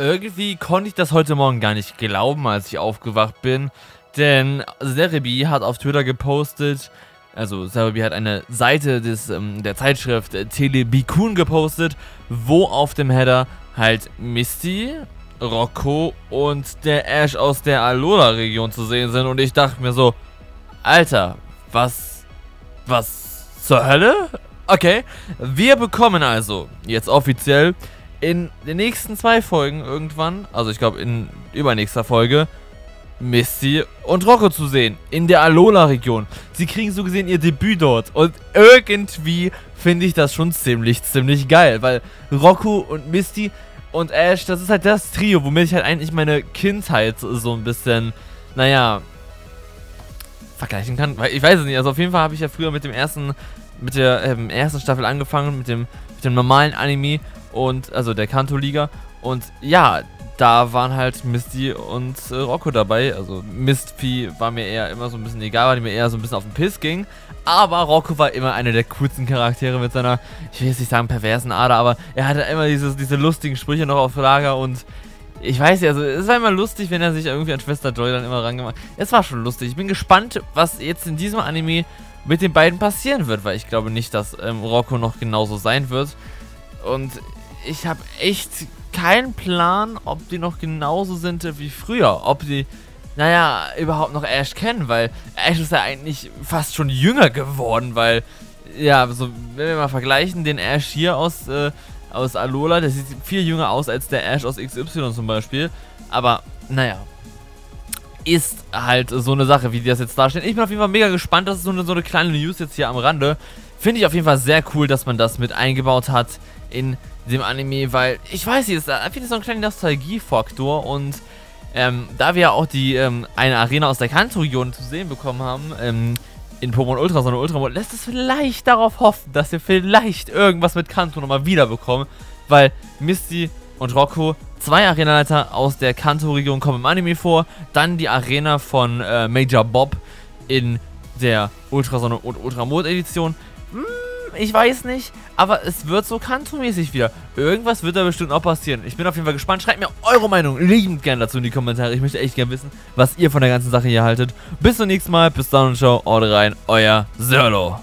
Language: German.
Irgendwie konnte ich das heute Morgen gar nicht glauben, als ich aufgewacht bin. Denn Cerebi hat auf Twitter gepostet, also Cerebi hat eine Seite des, ähm, der Zeitschrift Telebikun gepostet, wo auf dem Header halt Misty, Rocco und der Ash aus der Alola-Region zu sehen sind. Und ich dachte mir so, Alter, was, was zur Hölle? Okay, wir bekommen also jetzt offiziell in den nächsten zwei Folgen irgendwann, also ich glaube in übernächster Folge, Misty und Rocco zu sehen. In der Alola-Region. Sie kriegen so gesehen ihr Debüt dort. Und irgendwie finde ich das schon ziemlich, ziemlich geil. Weil Rocco und Misty und Ash, das ist halt das Trio, womit ich halt eigentlich meine Kindheit so ein bisschen, naja, vergleichen kann. Weil ich weiß es nicht. Also auf jeden Fall habe ich ja früher mit dem ersten, mit der ähm, ersten Staffel angefangen, mit dem, mit dem normalen Anime und also der Kanto-Liga. Und ja, da waren halt Misty und äh, Rocco dabei. Also Mistvieh war mir eher immer so ein bisschen egal, weil die mir eher so ein bisschen auf den Piss ging. Aber Rocco war immer einer der coolsten Charaktere mit seiner, ich will jetzt nicht sagen perversen Ader, aber er hatte immer dieses, diese lustigen Sprüche noch auf Lager und ich weiß ja, also es war immer lustig, wenn er sich irgendwie an Schwester Joy dann immer rangemacht Es war schon lustig. Ich bin gespannt, was jetzt in diesem Anime mit den beiden passieren wird, weil ich glaube nicht, dass ähm, Rocco noch genauso sein wird. Und ich habe echt keinen Plan, ob die noch genauso sind wie früher. Ob die, naja, überhaupt noch Ash kennen, weil Ash ist ja eigentlich fast schon jünger geworden, weil, ja, so, wenn wir mal vergleichen, den Ash hier aus, äh, aus Alola, der sieht viel jünger aus als der Ash aus XY zum Beispiel. Aber, naja, ist halt so eine Sache, wie die das jetzt darstellen. Ich bin auf jeden Fall mega gespannt. Das ist so eine, so eine kleine News jetzt hier am Rande. Finde ich auf jeden Fall sehr cool, dass man das mit eingebaut hat in dem Anime, weil ich weiß nicht, es ist so ein kleiner Nostalgiefaktor und ähm, da wir ja auch die ähm, eine Arena aus der Kanto-Region zu sehen bekommen haben, ähm, in Pokémon Ultra, sondern Ultramod, lässt es vielleicht darauf hoffen, dass wir vielleicht irgendwas mit Kanto nochmal wiederbekommen, weil Misty und Rocco, zwei Arenaleiter aus der Kanto-Region kommen im Anime vor, dann die Arena von äh, Major Bob in der Ultrasonne und Ultramod-Edition. Hm, ich weiß nicht, aber es wird so Kanto-mäßig wieder. Irgendwas wird da bestimmt auch passieren. Ich bin auf jeden Fall gespannt. Schreibt mir eure Meinung liebend gerne dazu in die Kommentare. Ich möchte echt gerne wissen, was ihr von der ganzen Sache hier haltet. Bis zum nächsten Mal. Bis dann und ciao. Haut rein. Euer Sirlo.